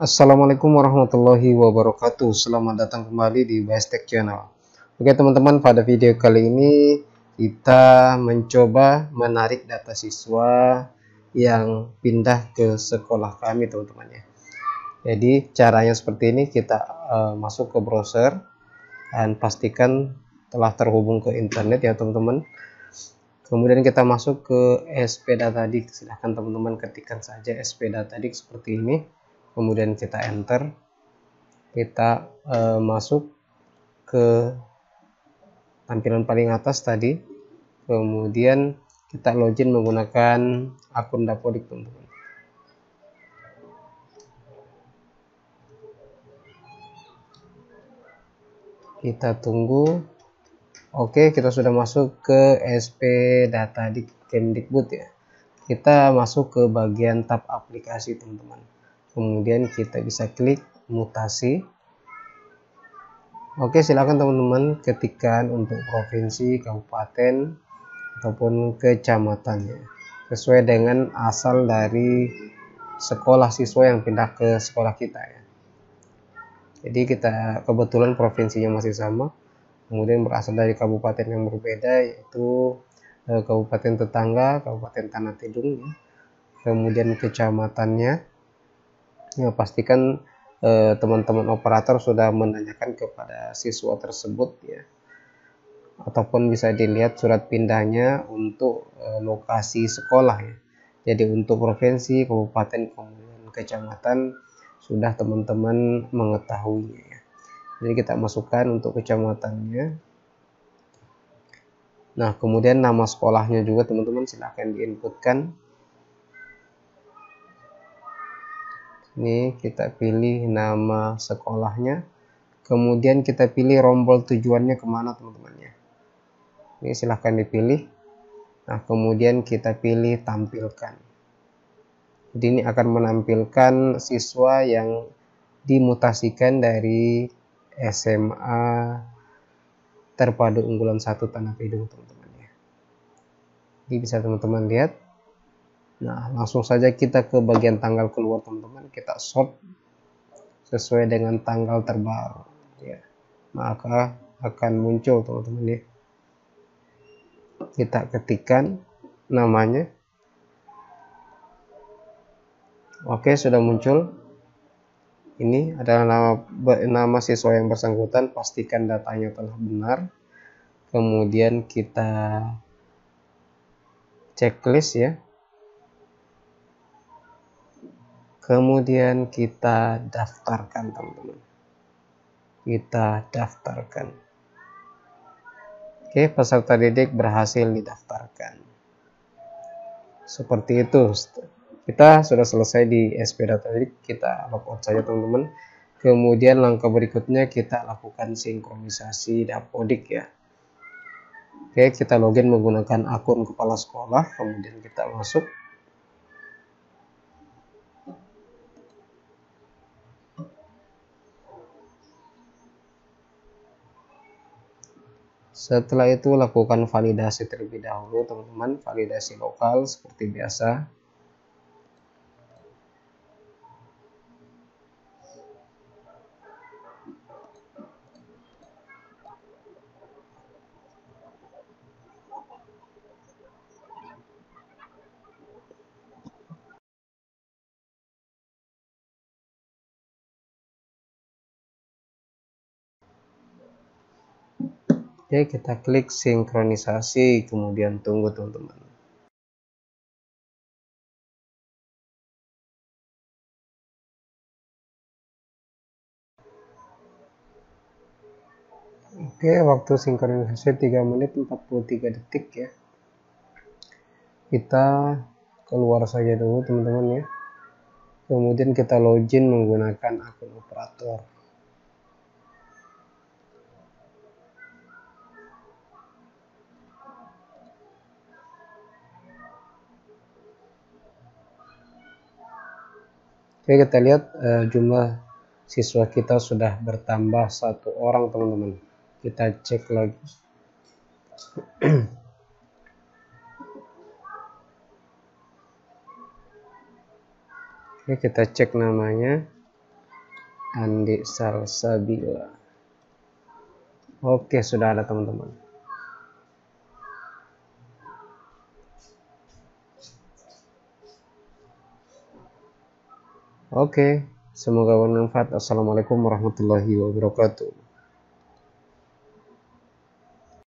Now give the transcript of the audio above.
Assalamualaikum warahmatullahi wabarakatuh. Selamat datang kembali di Bastek Channel. Oke teman-teman pada video kali ini Kita mencoba menarik data siswa Yang pindah ke sekolah kami teman-teman ya. Jadi caranya seperti ini. Kita uh, masuk ke browser Dan pastikan telah terhubung ke internet ya teman-teman. Kemudian kita masuk ke SP Datadik. Silahkan teman-teman ketikkan saja SP Datadik seperti ini kemudian kita enter. Kita uh, masuk ke tampilan paling atas tadi. Kemudian kita login menggunakan akun Dapodik teman-teman. Kita tunggu. Oke kita sudah masuk ke SP data di Kemdikbud ya. Kita masuk ke bagian tab aplikasi teman-teman kemudian kita bisa klik mutasi. Oke silakan teman-teman ketikkan untuk provinsi kabupaten ataupun kecamatan sesuai dengan asal dari sekolah siswa yang pindah ke sekolah kita ya. Jadi kita kebetulan provinsinya masih sama kemudian berasal dari kabupaten yang berbeda yaitu eh, kabupaten tetangga kabupaten Tanah Tidung ya. kemudian kecamatannya ya, pastikan eh, teman-teman eh, operator sudah menanyakan kepada siswa tersebut ya. Ataupun bisa dilihat surat pindahnya untuk eh, lokasi sekolah ya. Jadi untuk provinsi kabupaten kemudian kecamatan sudah teman-teman mengetahuinya ya. Jadi kita masukkan untuk kecamatannya. Nah kemudian nama sekolahnya juga teman-teman silahkan diinputkan ini kita pilih nama sekolahnya. Kemudian kita pilih rombol tujuannya ke mana teman-teman ya. Ini silahkan dipilih. Nah kemudian kita pilih tampilkan. Jadi ini akan menampilkan siswa yang dimutasikan dari SMA terpadu unggulan satu tanah hidung teman-teman ya. Ini bisa teman-teman lihat Nah, langsung saja kita ke bagian tanggal keluar teman-teman. Kita sort sesuai dengan tanggal terbaru. Ya. Maka akan muncul teman-teman ya. Kita ketikkan namanya. Oke, sudah muncul. Ini adalah nama, nama siswa yang bersangkutan. Pastikan datanya telah benar. Kemudian kita checklist ya kemudian kita daftarkan teman-teman. Kita daftarkan. Oke peserta didik berhasil didaftarkan. Seperti itu kita sudah selesai di SP data didik. Kita logout saja teman-teman. Kemudian langkah berikutnya kita lakukan sinkronisasi dapodik ya. Oke, kita login menggunakan akun kepala sekolah, kemudian kita masuk Setelah itu lakukan validasi terlebih dahulu teman-teman, validasi lokal seperti biasa. Oke, kita klik sinkronisasi, kemudian tunggu teman-teman. Oke, waktu sinkronisasi 3 menit 43 detik ya. Kita keluar saja dulu teman-teman ya. Kemudian kita login menggunakan akun operator. Oke kita lihat uh, jumlah siswa kita sudah bertambah satu orang teman-teman. Kita cek lagi. Oke kita cek namanya. Andi Salsabila oke sudah ada teman-teman oke semoga bermanfaat. Assalamualaikum warahmatullahi wabarakatuh